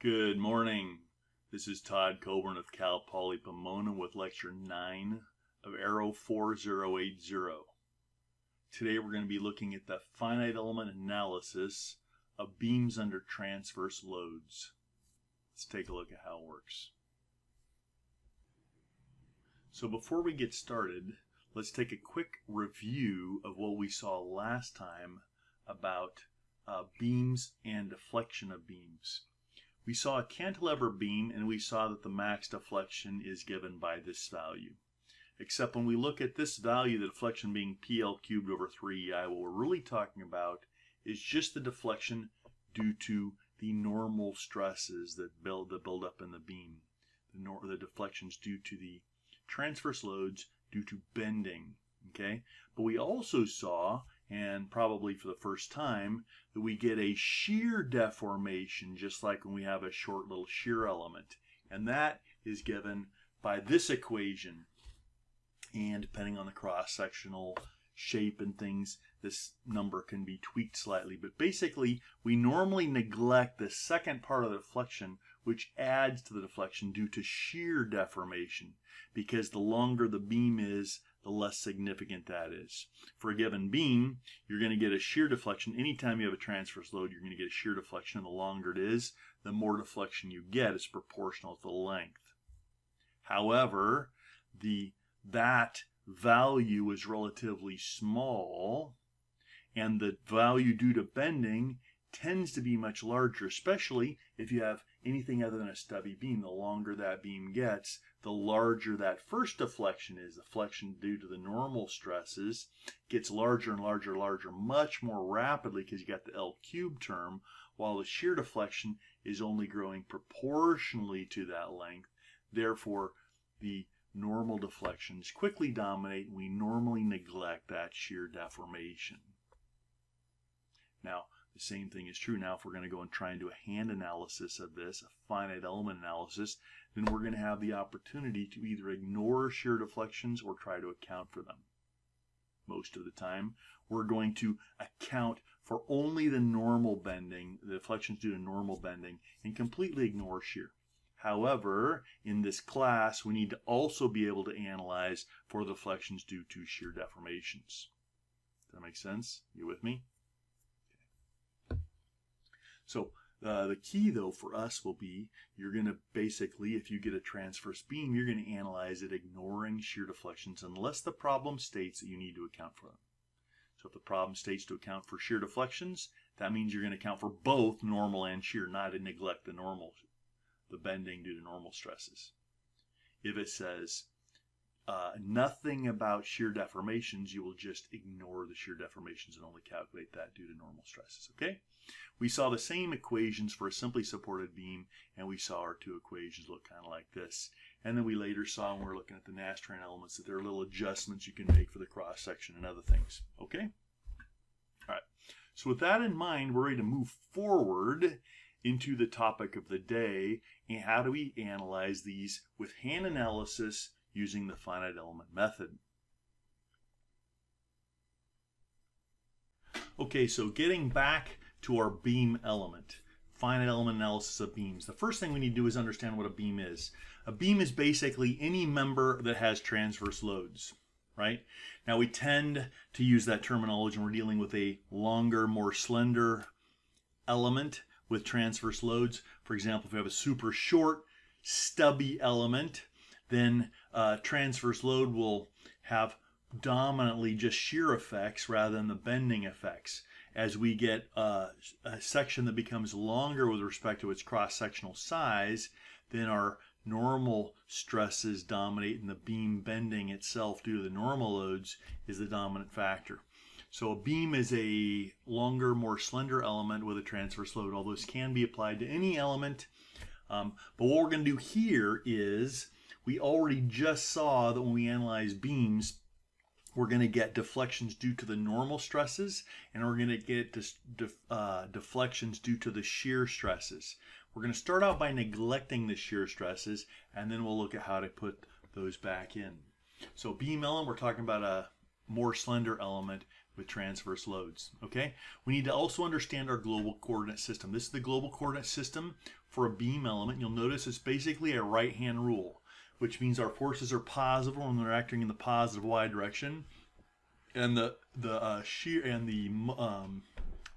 Good morning. This is Todd Coburn of Cal Poly Pomona with lecture 9 of ARO 4080. Today we're going to be looking at the finite element analysis of beams under transverse loads. Let's take a look at how it works. So before we get started, let's take a quick review of what we saw last time about uh, beams and deflection of beams. We saw a cantilever beam and we saw that the max deflection is given by this value. Except when we look at this value, the deflection being PL cubed over 3EI, what we're really talking about is just the deflection due to the normal stresses that build, that build up in the beam. The, nor, the deflections due to the transverse loads due to bending. Okay, but we also saw and probably for the first time, that we get a shear deformation just like when we have a short little shear element. And that is given by this equation. And depending on the cross-sectional shape and things, this number can be tweaked slightly. But basically, we normally neglect the second part of the deflection, which adds to the deflection due to shear deformation. Because the longer the beam is, the less significant that is. For a given beam, you're going to get a shear deflection. Anytime you have a transverse load, you're going to get a shear deflection. The longer it is, the more deflection you get is proportional to the length. However, the that value is relatively small, and the value due to bending tends to be much larger, especially if you have anything other than a stubby beam. The longer that beam gets, the larger that first deflection is. The deflection due to the normal stresses gets larger and larger and larger much more rapidly because you got the L cubed term, while the shear deflection is only growing proportionally to that length. Therefore, the normal deflections quickly dominate and we normally neglect that shear deformation. Now, the same thing is true now if we're going to go and try and do a hand analysis of this, a finite element analysis, then we're going to have the opportunity to either ignore shear deflections or try to account for them. Most of the time, we're going to account for only the normal bending, the deflections due to normal bending, and completely ignore shear. However, in this class, we need to also be able to analyze for the deflections due to shear deformations. Does that make sense? You with me? So uh, the key though for us will be you're going to basically, if you get a transverse beam, you're going to analyze it ignoring shear deflections unless the problem states that you need to account for them. So if the problem states to account for shear deflections, that means you're going to account for both normal and shear, not to neglect the normal, the bending due to normal stresses. If it says uh, nothing about shear deformations, you will just ignore the shear deformations and only calculate that due to normal stresses, okay? We saw the same equations for a simply supported beam, and we saw our two equations look kind of like this. And then we later saw when we are looking at the Nastran elements that there are little adjustments you can make for the cross section and other things, okay? All right, so with that in mind, we're ready to move forward into the topic of the day, and how do we analyze these with hand analysis using the finite element method. Okay, so getting back to our beam element, finite element analysis of beams. The first thing we need to do is understand what a beam is. A beam is basically any member that has transverse loads, right? Now we tend to use that terminology when we're dealing with a longer, more slender element with transverse loads. For example, if we have a super short, stubby element, then uh, transverse load will have dominantly just shear effects rather than the bending effects. As we get uh, a section that becomes longer with respect to its cross-sectional size, then our normal stresses dominate and the beam bending itself due to the normal loads is the dominant factor. So a beam is a longer, more slender element with a transverse load, although this can be applied to any element. Um, but what we're going to do here is we already just saw that when we analyze beams, we're going to get deflections due to the normal stresses, and we're going to get def, uh, deflections due to the shear stresses. We're going to start out by neglecting the shear stresses, and then we'll look at how to put those back in. So beam element, we're talking about a more slender element with transverse loads. Okay, we need to also understand our global coordinate system. This is the global coordinate system for a beam element. You'll notice it's basically a right hand rule, which means our forces are positive when they're acting in the positive y direction, and the the uh, shear and the um,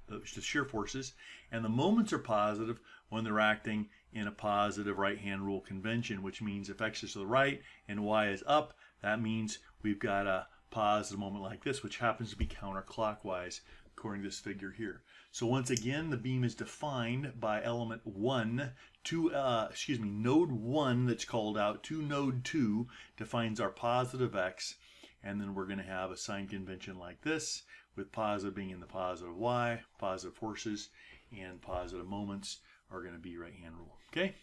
the, the shear forces, and the moments are positive when they're acting in a positive right hand rule convention, which means if x is to the right and y is up, that means we've got a positive moment like this, which happens to be counterclockwise according to this figure here. So once again, the beam is defined by element 1 to, uh, excuse me, node 1 that's called out to node 2 defines our positive x, and then we're going to have a sign convention like this, with positive being in the positive y, positive forces, and positive moments are going to be right hand rule. Okay?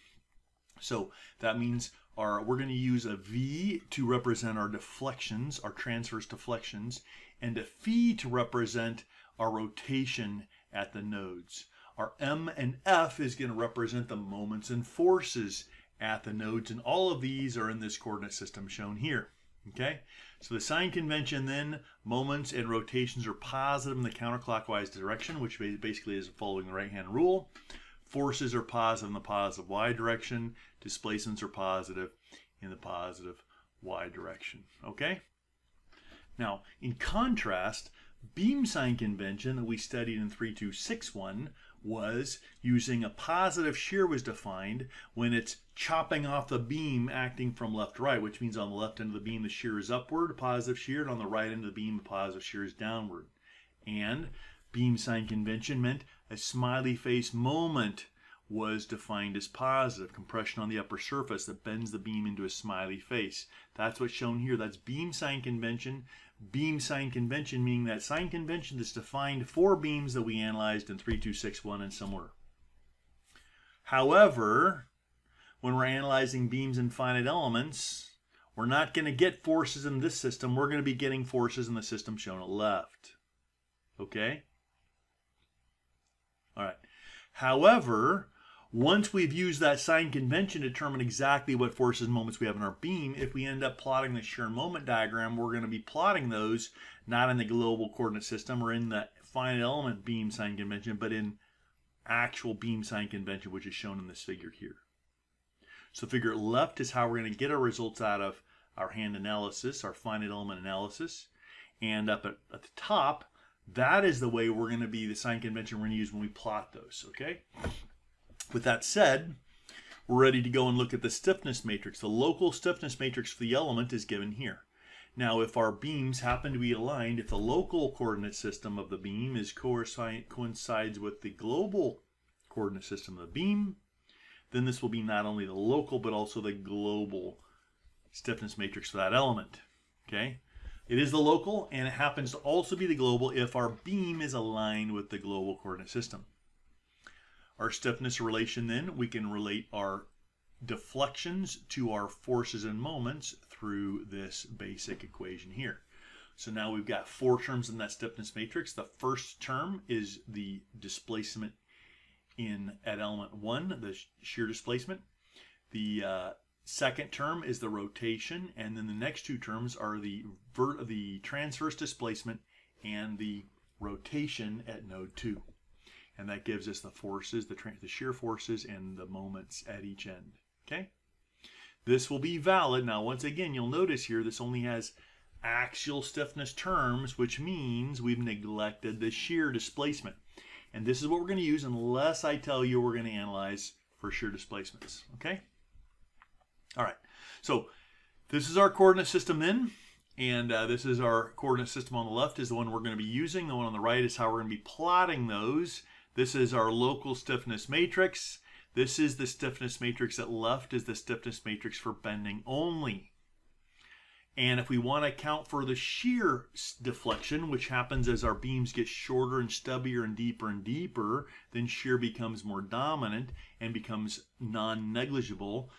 So that means our, we're going to use a V to represent our deflections, our transverse deflections, and a phi to represent our rotation at the nodes. Our M and F is going to represent the moments and forces at the nodes, and all of these are in this coordinate system shown here. Okay, so the sign convention then, moments and rotations are positive in the counterclockwise direction, which basically is following the right-hand rule. Forces are positive in the positive y direction. Displacements are positive in the positive y direction. Okay? Now, in contrast, beam sign convention that we studied in 3261 was using a positive shear was defined when it's chopping off the beam acting from left to right, which means on the left end of the beam the shear is upward, positive shear, and on the right end of the beam the positive shear is downward. And beam sign convention meant a smiley face moment was defined as positive, compression on the upper surface that bends the beam into a smiley face. That's what's shown here. That's beam sign convention. Beam sign convention meaning that sign convention is defined for beams that we analyzed in 3261 and somewhere. However, when we're analyzing beams in finite elements, we're not going to get forces in this system. We're going to be getting forces in the system shown at left. Okay? All right. However, once we've used that sign convention to determine exactly what forces and moments we have in our beam, if we end up plotting the shear moment diagram, we're going to be plotting those not in the global coordinate system or in the finite element beam sign convention, but in actual beam sign convention, which is shown in this figure here. So figure left is how we're going to get our results out of our hand analysis, our finite element analysis. And up at, at the top, that is the way we're going to be the sign convention we're going to use when we plot those, okay? With that said, we're ready to go and look at the stiffness matrix. The local stiffness matrix for the element is given here. Now, if our beams happen to be aligned, if the local coordinate system of the beam is coincides with the global coordinate system of the beam, then this will be not only the local but also the global stiffness matrix for that element. Okay, It is the local and it happens to also be the global if our beam is aligned with the global coordinate system. Our stiffness relation then, we can relate our deflections to our forces and moments through this basic equation here. So now we've got four terms in that stiffness matrix. The first term is the displacement in at element 1, the shear displacement. The uh, second term is the rotation, and then the next two terms are the, the transverse displacement and the rotation at node 2 and that gives us the forces, the, the shear forces, and the moments at each end. Okay? This will be valid. Now, once again, you'll notice here this only has axial stiffness terms, which means we've neglected the shear displacement. And this is what we're going to use unless I tell you we're going to analyze for shear displacements. Okay? All right. So this is our coordinate system then. And uh, this is our coordinate system on the left is the one we're going to be using. The one on the right is how we're going to be plotting those. This is our local stiffness matrix. This is the stiffness matrix at left is the stiffness matrix for bending only. And if we want to account for the shear deflection, which happens as our beams get shorter and stubbier and deeper and deeper, then shear becomes more dominant and becomes non-negligible.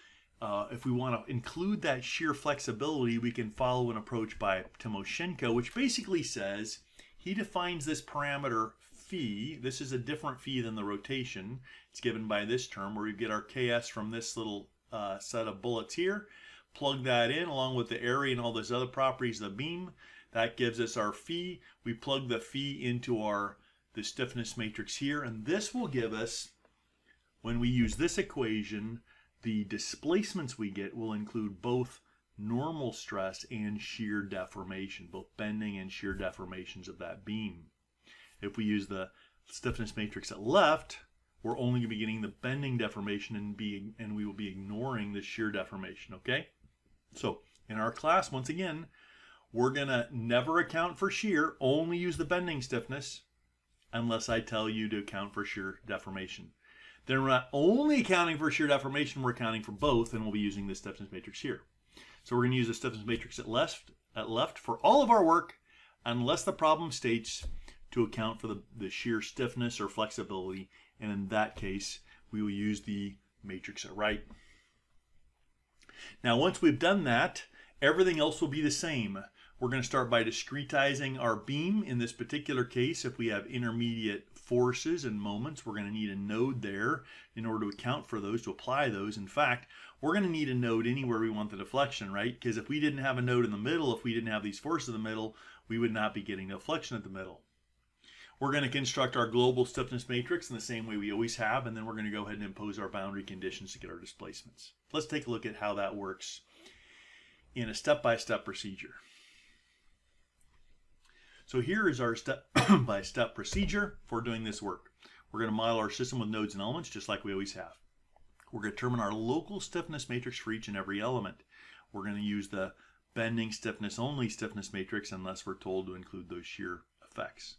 Uh, if we want to include that shear flexibility, we can follow an approach by Timoshenko, which basically says he defines this parameter phi. This is a different phi than the rotation. It's given by this term where we get our ks from this little uh, set of bullets here. Plug that in along with the area and all those other properties of the beam. That gives us our phi. We plug the phi into our the stiffness matrix here, and this will give us, when we use this equation, the displacements we get will include both normal stress and shear deformation, both bending and shear deformations of that beam. If we use the stiffness matrix at left, we're only going to be getting the bending deformation and be and we will be ignoring the shear deformation, okay? So, in our class, once again, we're going to never account for shear, only use the bending stiffness unless I tell you to account for shear deformation. Then we're not only accounting for shear deformation, we're accounting for both, and we'll be using the stiffness matrix here. So we're going to use the stiffness matrix at left, at left for all of our work, unless the problem states to account for the, the stiffness or flexibility, and in that case, we will use the matrix at right. Now, once we've done that, everything else will be the same. We're going to start by discretizing our beam. In this particular case, if we have intermediate forces and moments, we're going to need a node there in order to account for those, to apply those. In fact, we're going to need a node anywhere we want the deflection, right? Because if we didn't have a node in the middle, if we didn't have these forces in the middle, we would not be getting deflection at the middle. We're going to construct our global stiffness matrix in the same way we always have, and then we're going to go ahead and impose our boundary conditions to get our displacements. Let's take a look at how that works in a step-by-step -step procedure. So here is our step-by-step -step procedure for doing this work. We're going to model our system with nodes and elements just like we always have. We're going to determine our local stiffness matrix for each and every element. We're going to use the bending stiffness only stiffness matrix unless we're told to include those shear effects.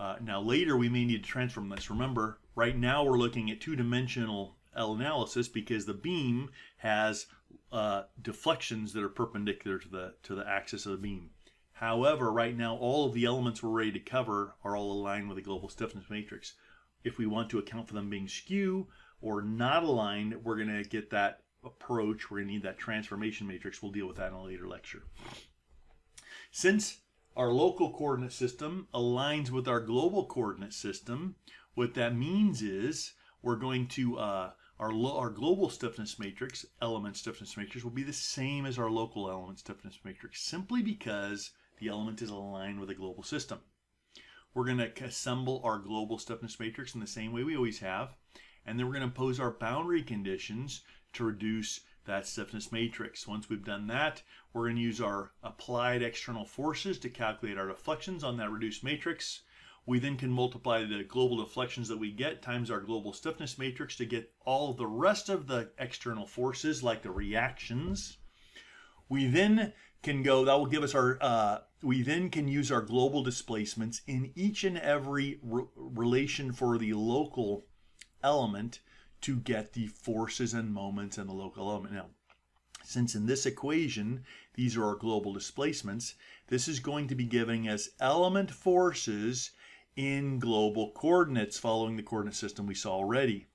Uh, now later we may need to transform this. Remember, right now we're looking at two-dimensional analysis because the beam has uh, deflections that are perpendicular to the to the axis of the beam. However, right now, all of the elements we're ready to cover are all aligned with the global stiffness matrix. If we want to account for them being skew or not aligned, we're going to get that approach. We're going to need that transformation matrix. We'll deal with that in a later lecture. Since our local coordinate system aligns with our global coordinate system, what that means is we're going to, uh, our, our global stiffness matrix, element stiffness matrix, will be the same as our local element stiffness matrix, simply because the element is aligned with a global system. We're going to assemble our global stiffness matrix in the same way we always have, and then we're going to impose our boundary conditions to reduce that stiffness matrix. Once we've done that, we're going to use our applied external forces to calculate our deflections on that reduced matrix. We then can multiply the global deflections that we get times our global stiffness matrix to get all the rest of the external forces like the reactions. We then can go, that will give us our, uh, we then can use our global displacements in each and every re relation for the local element to get the forces and moments in the local element. Now, since in this equation, these are our global displacements, this is going to be giving us element forces in global coordinates following the coordinate system we saw already.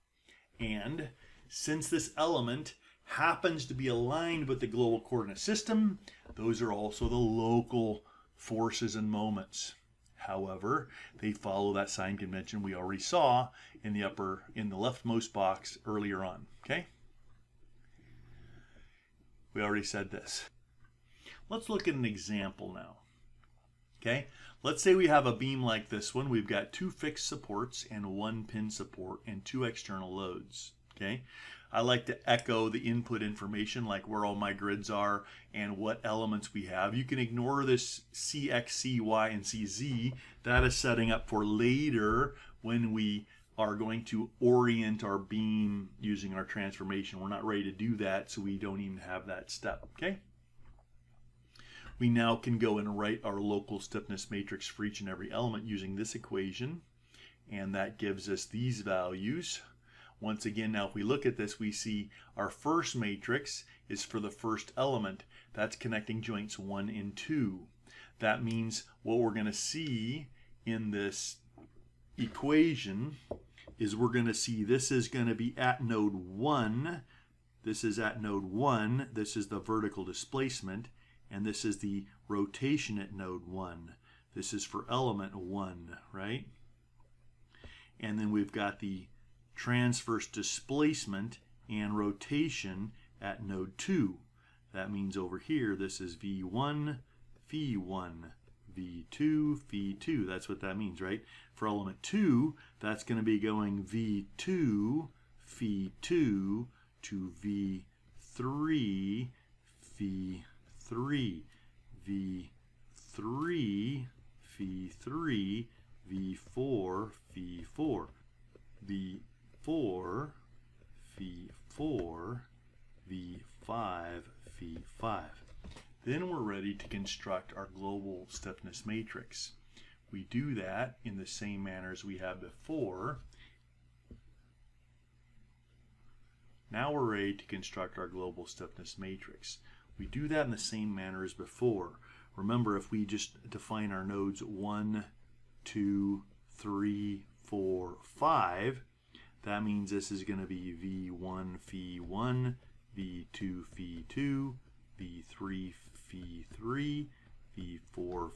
And since this element happens to be aligned with the global coordinate system, those are also the local forces and moments. However, they follow that sign convention we already saw in the upper, in the leftmost box earlier on, okay? We already said this. Let's look at an example now, okay? Let's say we have a beam like this one. We've got two fixed supports and one pin support and two external loads, okay? I like to echo the input information like where all my grids are and what elements we have. You can ignore this CX, CY, and CZ. That is setting up for later when we are going to orient our beam using our transformation. We're not ready to do that, so we don't even have that step, okay? We now can go and write our local stiffness matrix for each and every element using this equation, and that gives us these values. Once again, now if we look at this, we see our first matrix is for the first element. That's connecting joints 1 and 2. That means what we're going to see in this equation is we're going to see this is going to be at node 1. This is at node 1. This is the vertical displacement. And this is the rotation at node 1. This is for element 1, right? And then we've got the transverse displacement and rotation at node 2. That means over here, this is V1, Phi1, V2, Phi2. That's what that means, right? For element 2, that's going to be going V2, Phi2 to V3, Phi3, V3, Phi3, V4, Phi4, V4, Phi4, V5, Phi5. Then we're ready to construct our global stiffness matrix. We do that in the same manner as we have before. Now we're ready to construct our global stiffness matrix. We do that in the same manner as before. Remember, if we just define our nodes 1, 2, 3, 4, 5, that means this is going to be V1, Phi1, V2, Phi2, V3, Phi3, V4,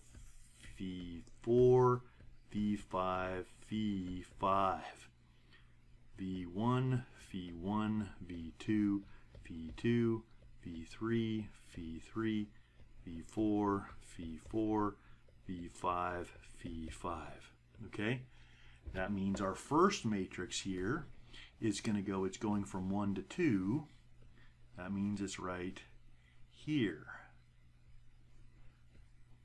Phi4, V5, Phi5, V1, Phi1, V2, Phi2, V3, Phi3, V4, Phi4, V5, Phi5. Okay? That means our first matrix here is going to go, it's going from 1 to 2. That means it's right here.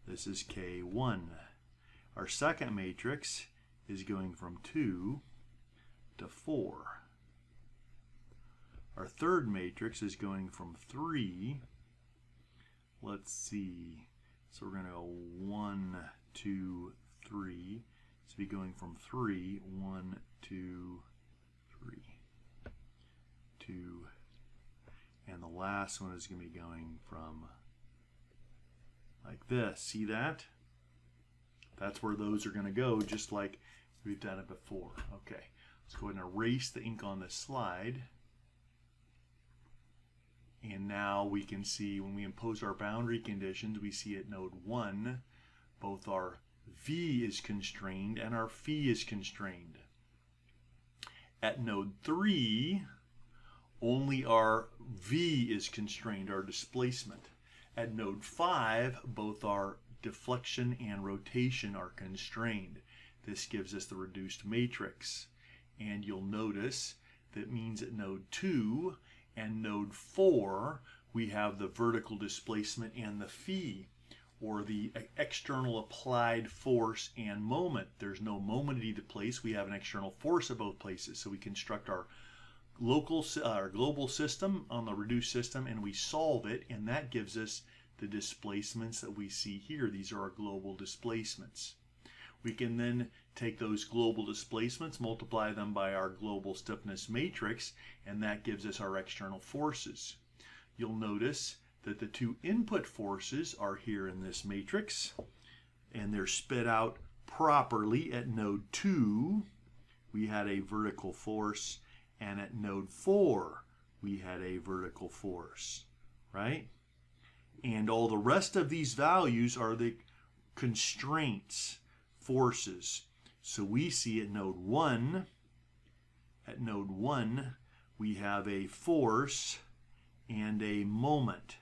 This is K1. Our second matrix is going from 2 to 4. Our third matrix is going from 3, let's see, so we're going to go 1, 2, 3. So be going from 3, 1, 2, 3, 2, and the last one is going to be going from like this. See that? That's where those are going to go, just like we've done it before. Okay, let's go ahead and erase the ink on this slide. And now we can see when we impose our boundary conditions, we see at node 1, both our V is constrained and our phi is constrained. At node 3, only our V is constrained, our displacement. At node 5, both our deflection and rotation are constrained. This gives us the reduced matrix. And you'll notice that means at node 2 and node 4, we have the vertical displacement and the phi, or the external applied force and moment. There's no moment at either place. We have an external force at both places. So we construct our local, uh, our global system on the reduced system, and we solve it, and that gives us the displacements that we see here. These are our global displacements. We can then take those global displacements, multiply them by our global stiffness matrix, and that gives us our external forces. You'll notice that the two input forces are here in this matrix, and they're spit out properly at node 2. We had a vertical force, and at node 4, we had a vertical force, right? And all the rest of these values are the constraints, forces. So we see at node 1, at node 1, we have a force and a moment.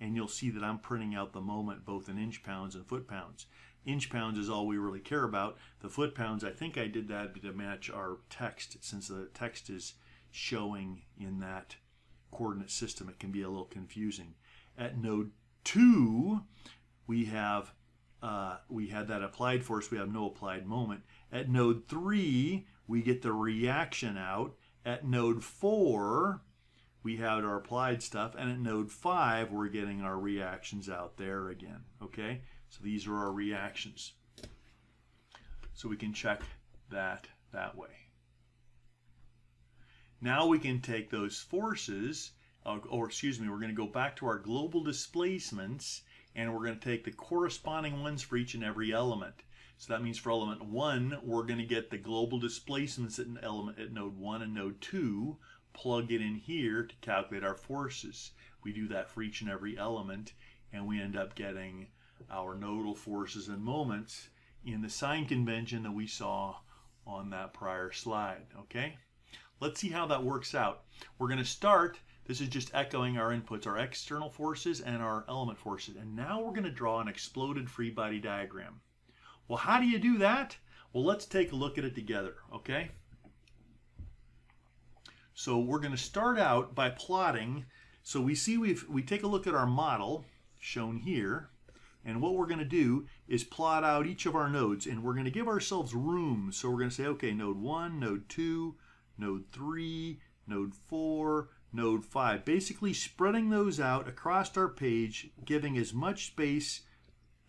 And you'll see that I'm printing out the moment both in inch pounds and foot pounds. Inch pounds is all we really care about. The foot pounds, I think I did that to match our text since the text is showing in that coordinate system. It can be a little confusing. At node 2, we have uh, we had that applied force, we have no applied moment. At node 3, we get the reaction out. At node 4, we have our applied stuff. And at node 5, we're getting our reactions out there again. Okay? So these are our reactions. So we can check that that way. Now we can take those forces, uh, or excuse me, we're going to go back to our global displacements and we're going to take the corresponding ones for each and every element. So that means for element 1, we're going to get the global displacements at, element, at node 1 and node 2, plug it in here to calculate our forces. We do that for each and every element, and we end up getting our nodal forces and moments in the sign convention that we saw on that prior slide, okay? Let's see how that works out. We're going to start This is just echoing our inputs, our external forces and our element forces. And now we're going to draw an exploded free body diagram. Well, how do you do that? Well, let's take a look at it together, okay? So we're going to start out by plotting. So we see we've, we take a look at our model shown here. And what we're going to do is plot out each of our nodes and we're going to give ourselves room. So we're going to say, okay, node 1, node 2, node 3, node 4, node 5. Basically spreading those out across our page, giving as much space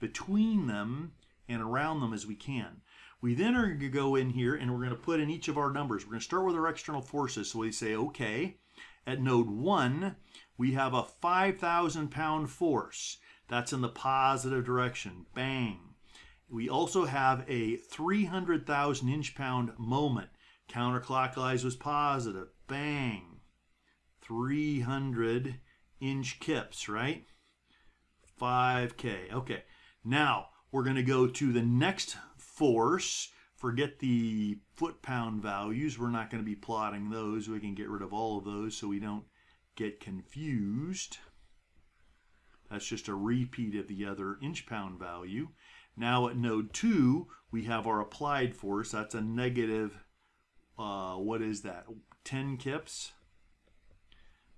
between them and around them as we can. We then are going to go in here and we're going to put in each of our numbers. We're going to start with our external forces. So we say, okay, at node 1, we have a 5,000 pound force. That's in the positive direction. Bang. We also have a 300,000 inch pound moment. Counterclockwise was positive. Bang. 300 inch kips, right? 5K. Okay. Now, we're going to go to the next force. Forget the foot pound values. We're not going to be plotting those. We can get rid of all of those so we don't get confused. That's just a repeat of the other inch pound value. Now at node 2, we have our applied force. That's a negative, uh, what is that, 10 kips?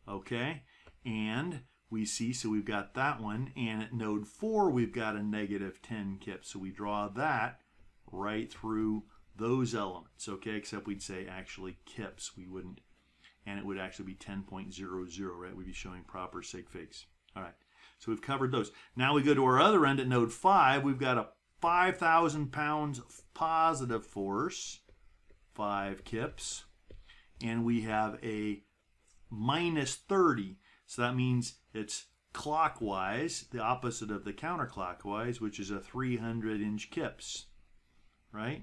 Okay, and we see, so we've got that one. And at node 4, we've got a negative 10 kips. So we draw that right through those elements, okay? Except we'd say actually kips. We wouldn't, and it would actually be 10.00, right? We'd be showing proper sig figs. All right. So we've covered those. Now we go to our other end at node 5. We've got a 5,000 pounds positive force, 5 kips, and we have a minus 30. So that means it's clockwise, the opposite of the counterclockwise, which is a 300 inch kips, right?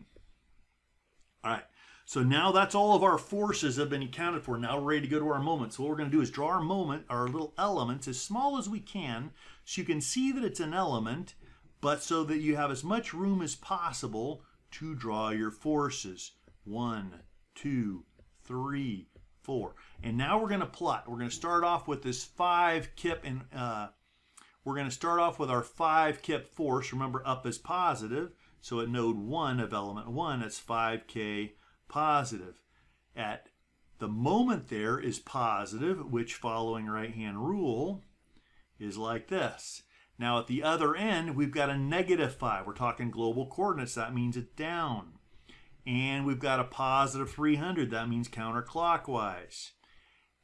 All right. So now that's all of our forces have been accounted for. Now we're ready to go to our moment. So what we're going to do is draw our moment, our little elements, as small as we can, so you can see that it's an element, but so that you have as much room as possible to draw your forces. One, two, three, four. And now we're going to plot. We're going to start off with this five kip and uh, we're going to start off with our five kip force. Remember up is positive. So at node one of element one, it's 5K positive. At the moment there is positive, which following right hand rule is like this. Now at the other end, we've got a negative 5. We're talking global coordinates. That means it's down. And we've got a positive 300. That means counterclockwise.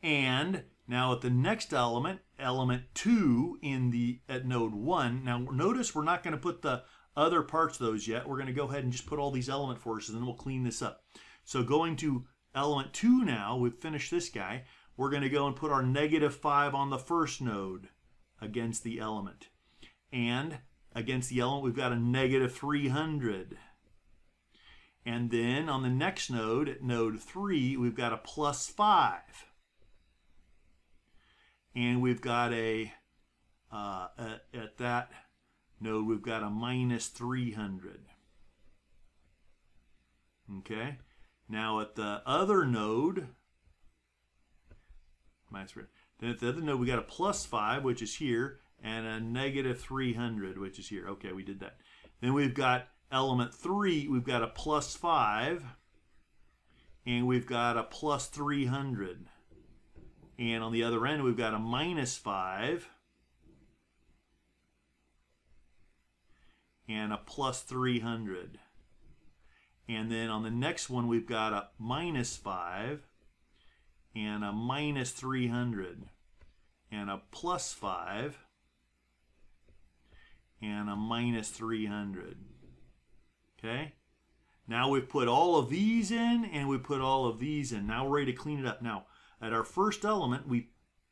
And now at the next element, element 2 in the at node 1. Now notice we're not going to put the other parts of those yet. We're going to go ahead and just put all these element forces and then we'll clean this up. So going to element 2 now, we've finished this guy. We're going to go and put our negative 5 on the first node against the element. And against the element, we've got a negative 300. And then on the next node, at node 3, we've got a plus 5. And we've got a, uh, at, at that node, we've got a minus 300. Okay? Now at the other node, minus then at the other node we got a plus 5, which is here, and a negative 300, which is here. Okay, we did that. Then we've got element 3, we've got a plus 5, and we've got a plus 300. And on the other end, we've got a minus 5 and a plus 300. And then on the next one, we've got a minus 5 and a minus 300 and a plus 5 and a minus 300. Okay? Now we've put all of these in and we put all of these in. Now we're ready to clean it up. Now, at our first element, we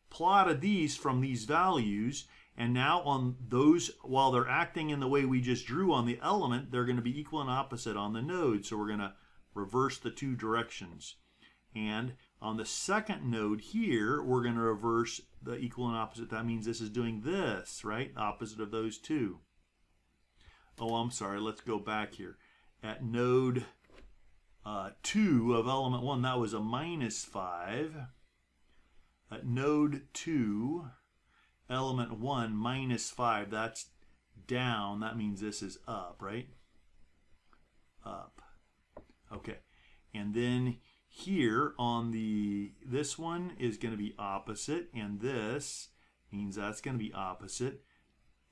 plotted these from these values and now on those, while they're acting in the way we just drew on the element, they're going to be equal and opposite on the node. So we're going to reverse the two directions. And on the second node here, we're going to reverse the equal and opposite. That means this is doing this, right? Opposite of those two. Oh, I'm sorry. Let's go back here. At node uh, 2 of element 1, that was a minus 5. at node 2, element 1 minus 5, that's down. That means this is up, right? Up. Okay. And then here on the, this one is going to be opposite, and this means that's going to be opposite.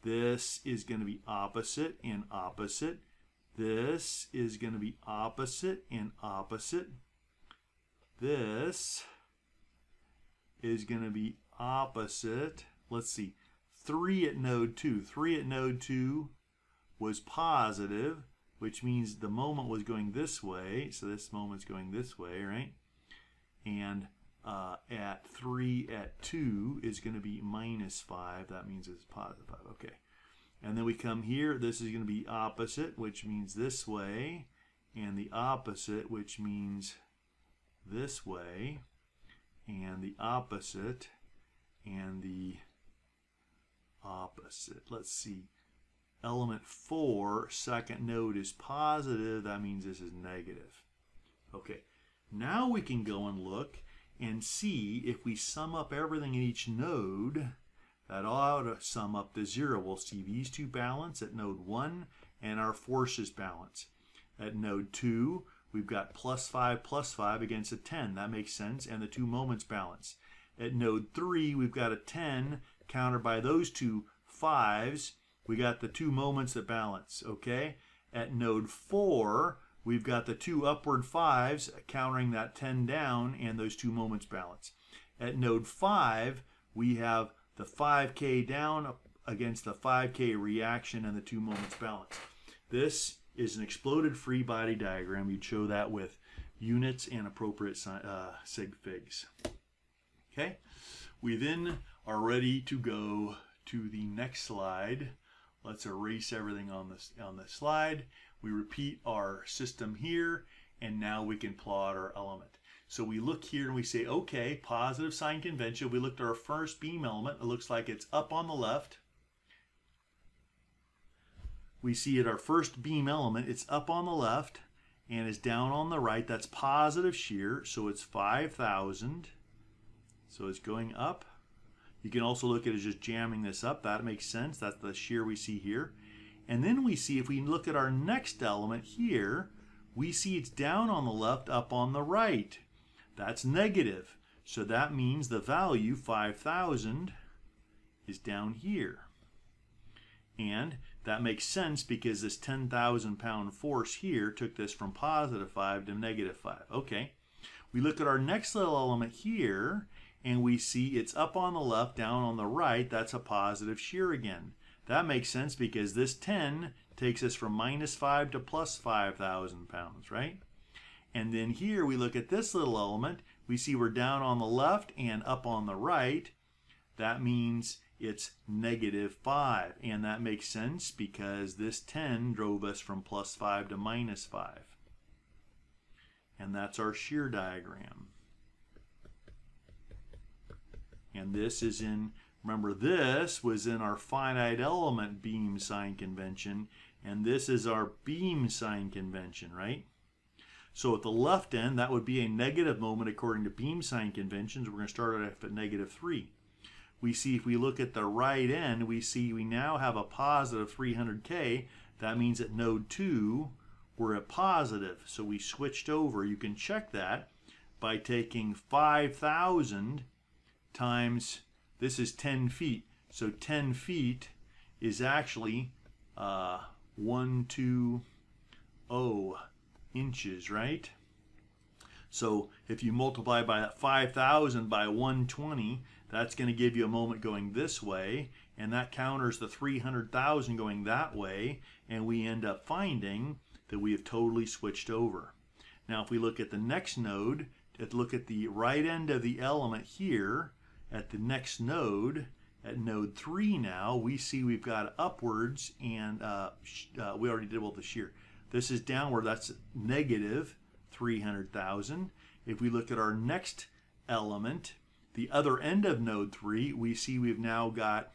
This is going to be opposite and opposite. This is going to be opposite and opposite. This is going to be opposite. Let's see. 3 at node 2. 3 at node 2 was positive, which means the moment was going this way. So this moment's going this way, right? And uh, at 3 at 2 is going to be minus 5. That means it's positive 5. Okay. And then we come here. This is going to be opposite, which means this way. And the opposite, which means this way. And the opposite. And the opposite. Let's see. Element 4, second node is positive. That means this is negative. Okay. Now we can go and look and see if we sum up everything in each node, that ought to sum up to zero. We'll see these two balance at node 1 and our forces balance. At node 2, we've got plus 5 plus 5 against a 10. That makes sense. And the two moments balance. At node 3, we've got a 10 countered by those two fives, We got the two moments that balance, okay? At node 4, we've got the two upward 5s countering that 10 down and those two moments balance. At node 5, we have the 5k down against the 5k reaction and the two moments balance. This is an exploded free body diagram. You'd show that with units and appropriate uh, sig figs. Okay, we then are ready to go to the next slide. Let's erase everything on this on the slide. We repeat our system here, and now we can plot our element. So we look here and we say, okay, positive sign convention. We looked at our first beam element. It looks like it's up on the left. We see at our first beam element, it's up on the left and is down on the right. That's positive shear, so it's 5,000. So it's going up. You can also look at it as just jamming this up. That makes sense. That's the shear we see here. And then we see, if we look at our next element here, we see it's down on the left, up on the right. That's negative. So that means the value, 5,000, is down here. And that makes sense because this 10,000 pound force here took this from positive 5 to negative 5. Okay. We look at our next little element here, and we see it's up on the left, down on the right. That's a positive shear again. That makes sense because this 10 takes us from minus 5 to plus 5,000 pounds, right? And then here we look at this little element. We see we're down on the left and up on the right. That means it's negative 5. And that makes sense because this 10 drove us from plus 5 to minus 5. And that's our shear diagram. And this is in, remember this was in our finite element beam sign convention. And this is our beam sign convention, right? So at the left end, that would be a negative moment according to beam sign conventions. We're going to start off at negative 3. We see if we look at the right end, we see we now have a positive 300K. That means at node 2, we're at positive. So we switched over. You can check that by taking 5,000 times, this is 10 feet. So 10 feet is actually uh, 1, 2, 0 inches, right? So if you multiply by that 5,000 by 120, that's going to give you a moment going this way, and that counters the 300,000 going that way, and we end up finding that we have totally switched over. Now if we look at the next node, look at the right end of the element here, at the next node, at node 3 now, we see we've got upwards, and uh, uh, we already did well the shear. This is downward, that's negative 300,000. If we look at our next element, the other end of node 3, we see we've now got,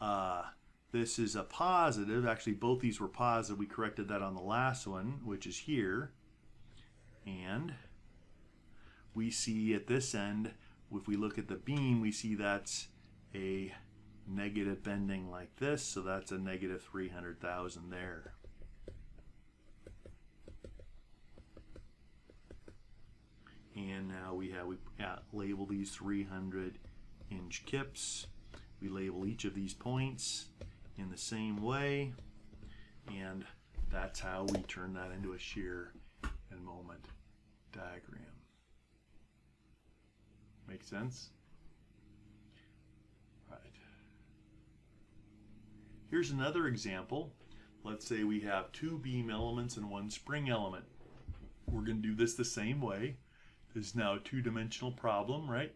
uh, this is a positive. Actually, both these were positive. We corrected that on the last one, which is here. And we see at this end, if we look at the beam, we see that's a negative bending like this, so that's a negative 300,000 there. And now we have, we label these 300 inch kips. We label each of these points in the same way, and that's how we turn that into a shear and moment diagram. Make sense? Right. Here's another example. Let's say we have two beam elements and one spring element. We're going to do this the same way. This is now a two-dimensional problem, right?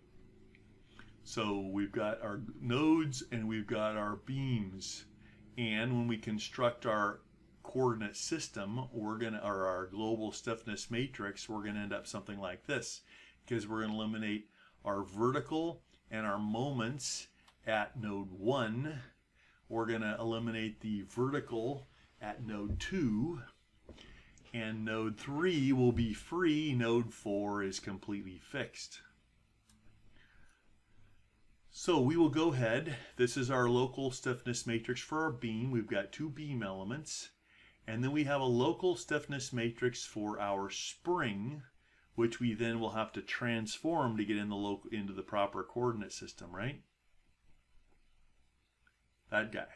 So we've got our nodes and we've got our beams. And when we construct our coordinate system, we're going to, or our global stiffness matrix, we're going to end up something like this because we're going to eliminate our vertical and our moments at node 1. We're going to eliminate the vertical at node 2. And node 3 will be free. Node 4 is completely fixed. So we will go ahead. This is our local stiffness matrix for our beam. We've got two beam elements. And then we have a local stiffness matrix for our spring which we then will have to transform to get in the local into the proper coordinate system, right? That guy.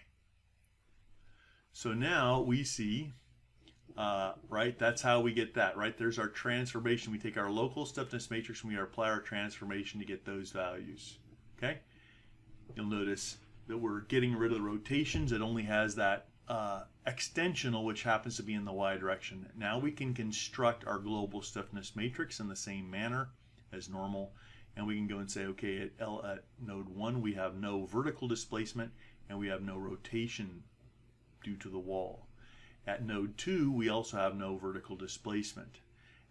So now we see, uh, right, that's how we get that, right? There's our transformation. We take our local stiffness matrix and we apply our transformation to get those values, okay? You'll notice that we're getting rid of the rotations. It only has that uh, extensional, which happens to be in the y direction. Now we can construct our global stiffness matrix in the same manner as normal. And we can go and say, okay, at, L, at node 1, we have no vertical displacement and we have no rotation due to the wall. At node 2, we also have no vertical displacement.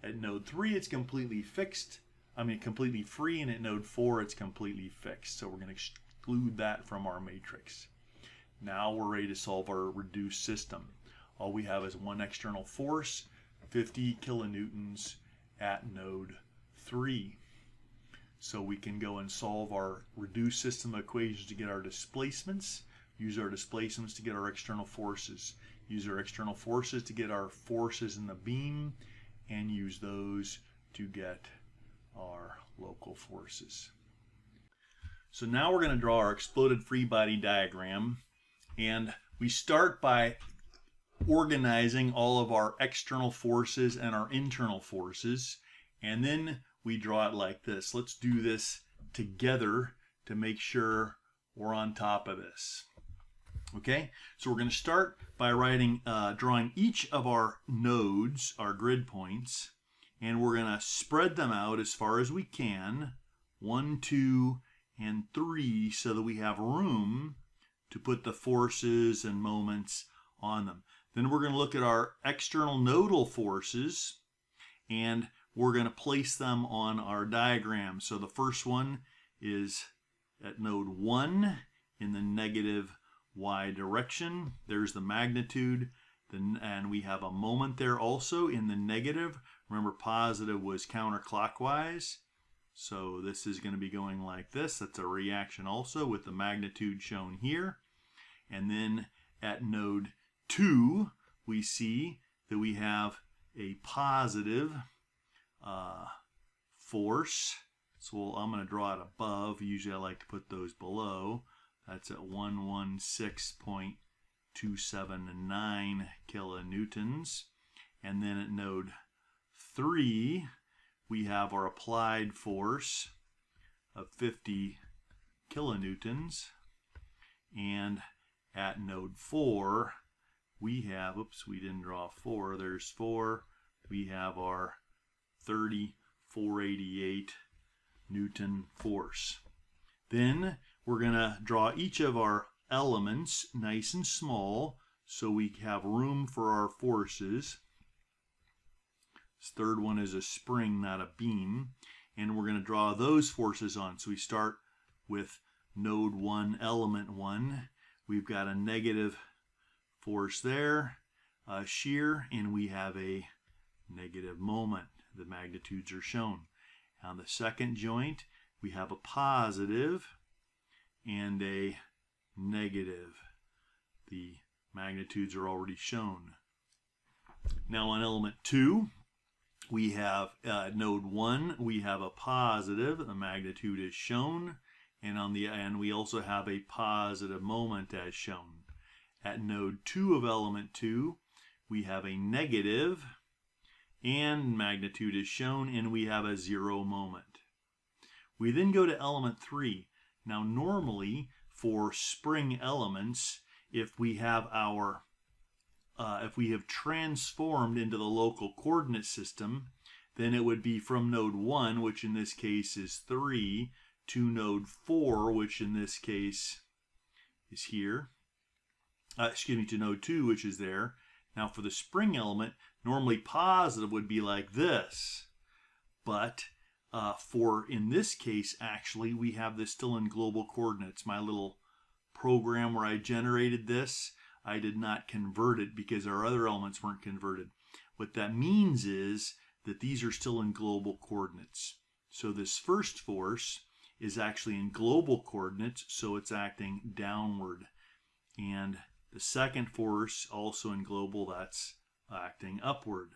At node 3, it's completely fixed. I mean, completely free. And at node 4, it's completely fixed. So we're going to exclude that from our matrix. Now we're ready to solve our reduced system. All we have is one external force, 50 kilonewtons at node 3. So we can go and solve our reduced system equations to get our displacements, use our displacements to get our external forces, use our external forces to get our forces in the beam, and use those to get our local forces. So now we're going to draw our exploded free body diagram and we start by organizing all of our external forces and our internal forces. And then we draw it like this. Let's do this together to make sure we're on top of this. Okay, so we're going to start by writing, uh, drawing each of our nodes, our grid points, and we're going to spread them out as far as we can, one, two, and three, so that we have room to put the forces and moments on them. Then we're going to look at our external nodal forces and we're going to place them on our diagram. So the first one is at node 1 in the negative y direction. There's the magnitude. and we have a moment there also in the negative. Remember positive was counterclockwise. So this is going to be going like this. That's a reaction also with the magnitude shown here. And then at node 2, we see that we have a positive uh, force. So I'm going to draw it above. Usually I like to put those below. That's at 116.279 kilonewtons. And then at node 3, we have our applied force of 50 kilonewtons. And at node 4, we have, oops, we didn't draw 4, there's 4. We have our 3488 Newton force. Then we're going to draw each of our elements nice and small so we have room for our forces. This third one is a spring, not a beam. And we're going to draw those forces on. So we start with node 1, element 1. We've got a negative force there, uh, shear, and we have a negative moment. The magnitudes are shown. On the second joint, we have a positive and a negative. The magnitudes are already shown. Now on element 2, we have uh, node 1, we have a positive, the magnitude is shown, and on the and we also have a positive moment as shown. At node 2 of element 2, we have a negative, and magnitude is shown, and we have a zero moment. We then go to element 3. Now normally, for spring elements, if we have our uh, if we have transformed into the local coordinate system, then it would be from node 1, which in this case is 3, to node 4, which in this case is here. Uh, excuse me, to node 2, which is there. Now for the spring element, normally positive would be like this. But uh, for, in this case, actually, we have this still in global coordinates. My little program where I generated this, I did not convert it because our other elements weren't converted. What that means is that these are still in global coordinates. So this first force is actually in global coordinates, so it's acting downward. And the second force, also in global, that's acting upward.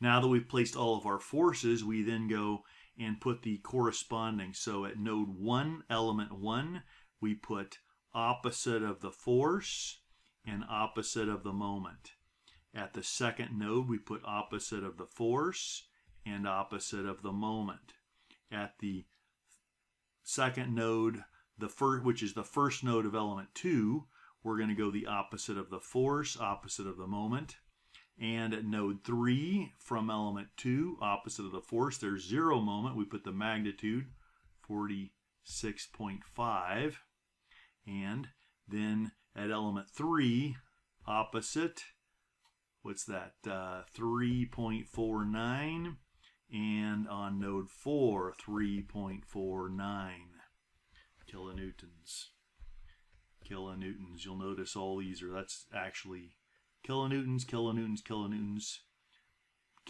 Now that we've placed all of our forces, we then go and put the corresponding. So at node 1, element 1, we put opposite of the force and opposite of the moment. At the second node, we put opposite of the force and opposite of the moment. At the second node, the first, which is the first node of element 2, we're going to go the opposite of the force, opposite of the moment. And at node 3, from element 2, opposite of the force, there's zero moment. We put the magnitude, 46.5. And then at element 3, opposite, what's that, uh, 3.49. And on node 4, 3.49 kilonewtons. Kilonewtons. You'll notice all these are, that's actually kilonewtons, kilonewtons, kilonewtons,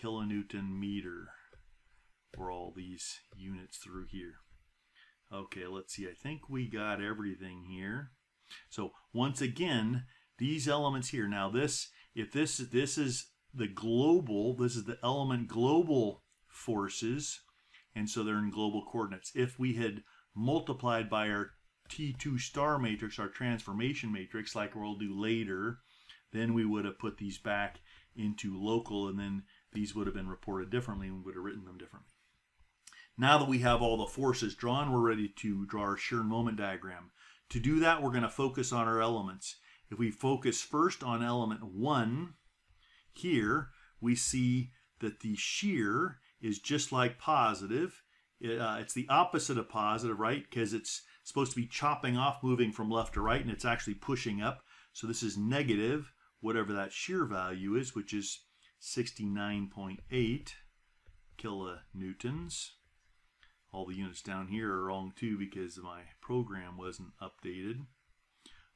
kilonewton meter for all these units through here. Okay, let's see. I think we got everything here. So once again, these elements here. Now this, if this this is the global, this is the element global forces, and so they're in global coordinates. If we had multiplied by our T2 star matrix, our transformation matrix, like we'll do later, then we would have put these back into local, and then these would have been reported differently, and we would have written them differently. Now that we have all the forces drawn, we're ready to draw our shear moment diagram. To do that, we're going to focus on our elements. If we focus first on element 1, here we see that the shear is just like positive. It, uh, it's the opposite of positive, right? Because it's supposed to be chopping off, moving from left to right, and it's actually pushing up. So this is negative, whatever that shear value is, which is 69.8 kilonewtons. All the units down here are wrong too because my program wasn't updated.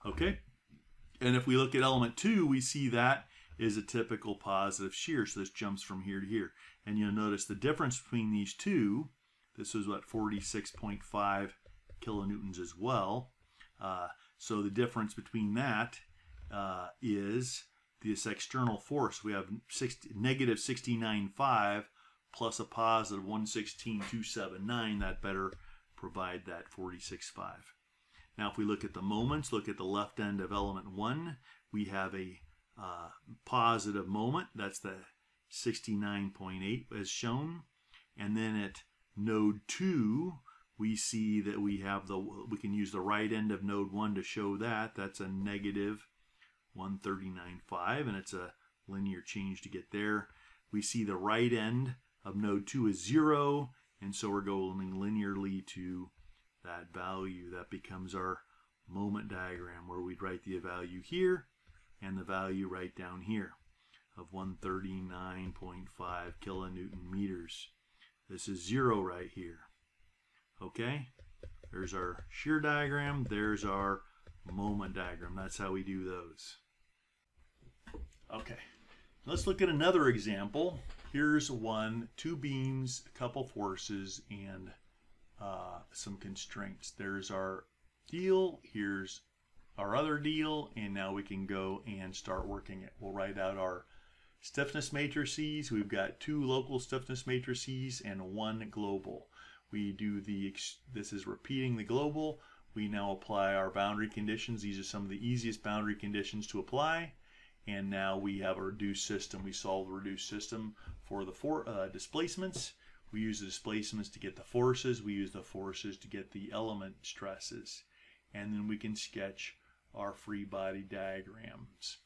Okay, and if we look at element 2, we see that is a typical positive shear. So this jumps from here to here. And you'll notice the difference between these two, this was what, 46.5 kilonewtons as well. Uh, so the difference between that uh, is this external force. We have 60, negative 69.5 plus a positive 116.279, that better provide that 46.5. Now if we look at the moments, look at the left end of element 1, we have a uh, positive moment, that's the 69.8 as shown. And then at node 2, we see that we have the, we can use the right end of node 1 to show that. That's a negative 139.5, and it's a linear change to get there. We see the right end of node 2 is 0, and so we're going linearly to that value. That becomes our moment diagram where we'd write the value here and the value right down here of 139.5 kilonewton meters. This is 0 right here. Okay? There's our shear diagram. There's our moment diagram. That's how we do those. Okay. Let's look at another example. Here's one, two beams, a couple forces, and uh, some constraints. There's our deal, here's our other deal, and now we can go and start working it. We'll write out our stiffness matrices. We've got two local stiffness matrices and one global. We do the, this is repeating the global. We now apply our boundary conditions. These are some of the easiest boundary conditions to apply. And now we have a reduced system. We solve the reduced system for the for, uh, displacements. We use the displacements to get the forces. We use the forces to get the element stresses. And then we can sketch our free body diagrams.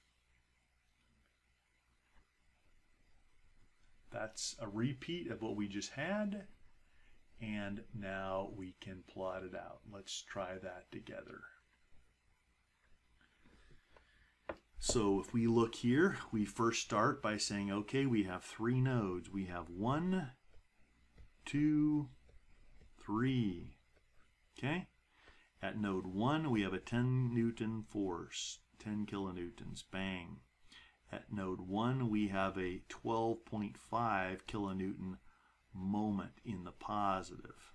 That's a repeat of what we just had. And now we can plot it out. Let's try that together. So if we look here, we first start by saying, okay, we have three nodes. We have one, two, three. Okay? At node 1, we have a 10 Newton force, 10 kilonewtons, bang. At node 1, we have a 12.5 kilonewton moment in the positive.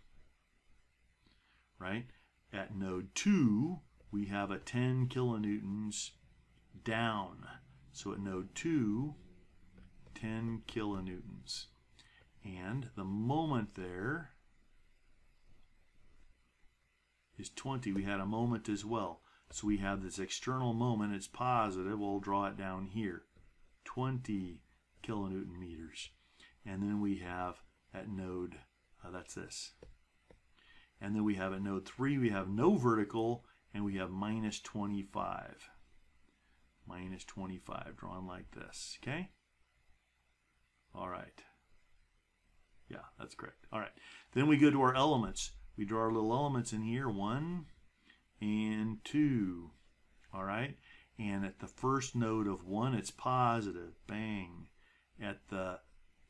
Right? At node 2, we have a 10 kilonewtons down. So at node 2, 10 kilonewtons. And the moment there is 20. We had a moment as well. So we have this external moment, it's positive, we'll draw it down here. 20 kilonewton meters. And then we have at node, uh, that's this. And then we have at node 3, we have no vertical, and we have minus 25. Minus 25, drawn like this, okay? All right. Yeah, that's correct. All right. Then we go to our elements. We draw our little elements in here. One and two. All right. And at the first node of one, it's positive. Bang. At the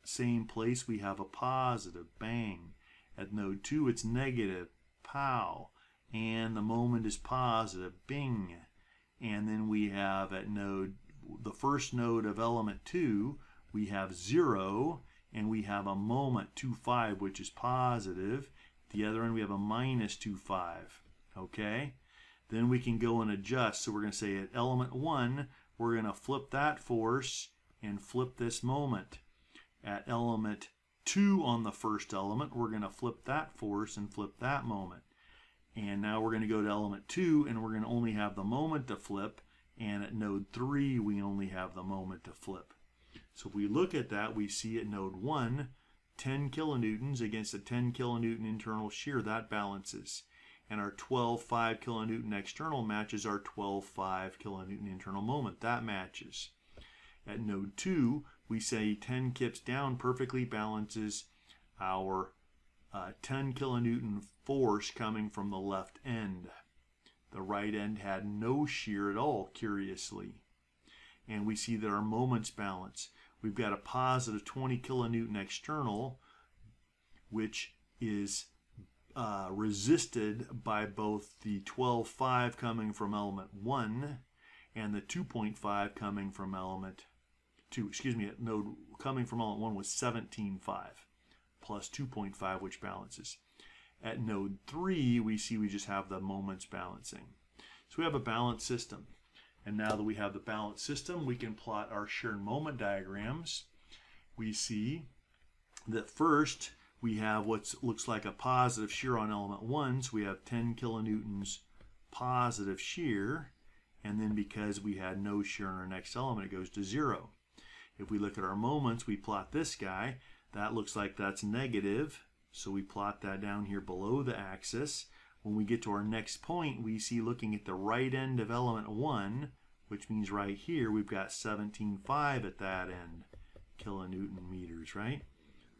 same place, we have a positive. Bang. At node two, it's negative. Pow. And the moment is positive. Bing. And then we have at node, the first node of element two, we have zero and we have a moment 2, 5, which is positive. The other end we have a minus 2, 5. Okay? Then we can go and adjust. So we're going to say at element 1, we're going to flip that force and flip this moment. At element 2 on the first element, we're going to flip that force and flip that moment. And now we're going to go to element 2 and we're going to only have the moment to flip. And at node 3, we only have the moment to flip. So if we look at that, we see at node 1, 10 kilonewtons against a 10 kilonewton internal shear, that balances. And our 12.5 kilonewton external matches our 12.5 kilonewton internal moment, that matches. At node 2, we say 10 kips down perfectly balances our uh, 10 kilonewton force coming from the left end. The right end had no shear at all, curiously. And we see that our moments balance. We've got a positive 20 kilonewton external, which is uh, resisted by both the 12.5 coming from element 1 and the 2.5 coming from element 2. Excuse me, node coming from element 1 was 17.5 plus 2.5, which balances. At node 3, we see we just have the moments balancing. So we have a balanced system. And now that we have the balanced system, we can plot our shear and moment diagrams. We see that first we have what looks like a positive shear on element 1, so we have 10 kilonewtons positive shear, and then because we had no shear on our next element, it goes to 0. If we look at our moments, we plot this guy, that looks like that's negative, so we plot that down here below the axis. When we get to our next point, we see looking at the right end of element 1, which means right here we've got 17.5 at that end kilonewton meters, right?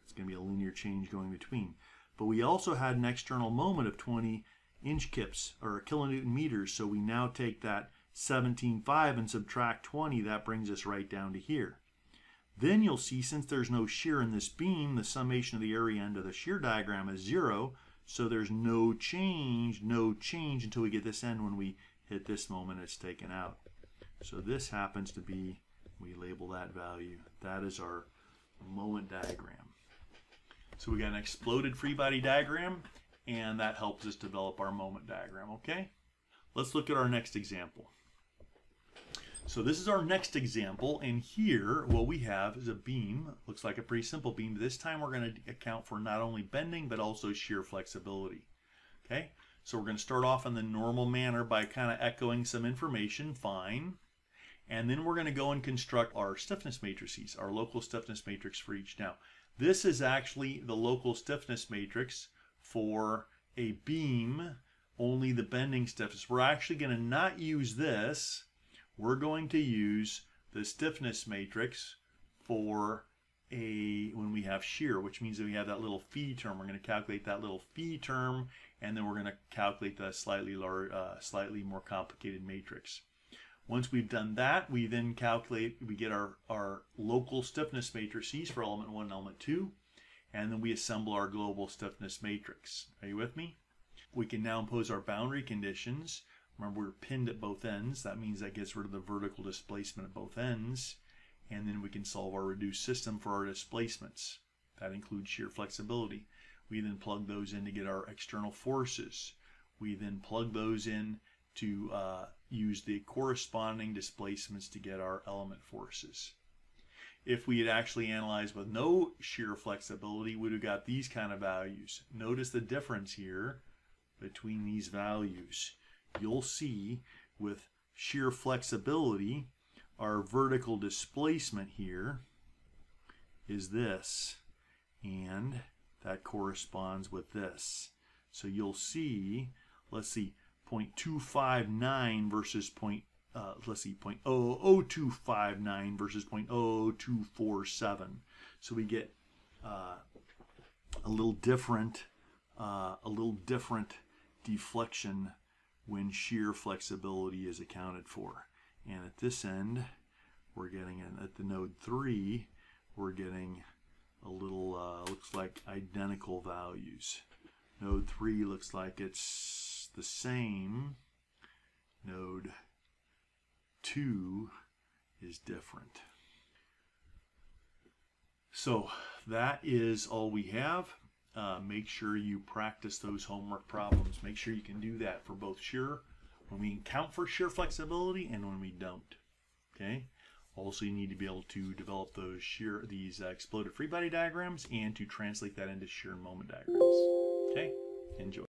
It's going to be a linear change going between. But we also had an external moment of 20 inch kips or kilonewton meters, so we now take that 17.5 and subtract 20, that brings us right down to here. Then you'll see since there's no shear in this beam, the summation of the area under the shear diagram is zero, so there's no change, no change until we get this end when we hit this moment it's taken out. So this happens to be, we label that value. That is our moment diagram. So we got an exploded free body diagram and that helps us develop our moment diagram, okay? Let's look at our next example. So this is our next example, and here what we have is a beam. Looks like a pretty simple beam. This time we're going to account for not only bending, but also shear flexibility. Okay, so we're going to start off in the normal manner by kind of echoing some information, fine. And then we're going to go and construct our stiffness matrices, our local stiffness matrix for each. Now, this is actually the local stiffness matrix for a beam, only the bending stiffness. We're actually going to not use this. We're going to use the stiffness matrix for a when we have shear, which means that we have that little phi term. We're going to calculate that little phi term, and then we're going to calculate the slightly large, uh, slightly more complicated matrix. Once we've done that, we then calculate, we get our, our local stiffness matrices for element 1 and element 2, and then we assemble our global stiffness matrix. Are you with me? We can now impose our boundary conditions. Remember, we're pinned at both ends. That means that gets rid of the vertical displacement at both ends. And then we can solve our reduced system for our displacements. That includes shear flexibility. We then plug those in to get our external forces. We then plug those in to uh, use the corresponding displacements to get our element forces. If we had actually analyzed with no shear flexibility, we would have got these kind of values. Notice the difference here between these values. You'll see with shear flexibility, our vertical displacement here is this, and that corresponds with this. So you'll see, let's see, 0.259 versus point, uh, let's see, 0.00259 versus 0.0247. So we get uh, a little different, uh, a little different deflection when shear flexibility is accounted for. And at this end, we're getting, at the node 3, we're getting a little, uh, looks like identical values. Node 3 looks like it's the same. Node 2 is different. So that is all we have. Uh, make sure you practice those homework problems. Make sure you can do that for both shear, when we count for shear flexibility and when we don't. Okay. Also, you need to be able to develop those shear, these uh, exploded free body diagrams and to translate that into shear moment diagrams. Okay, enjoy.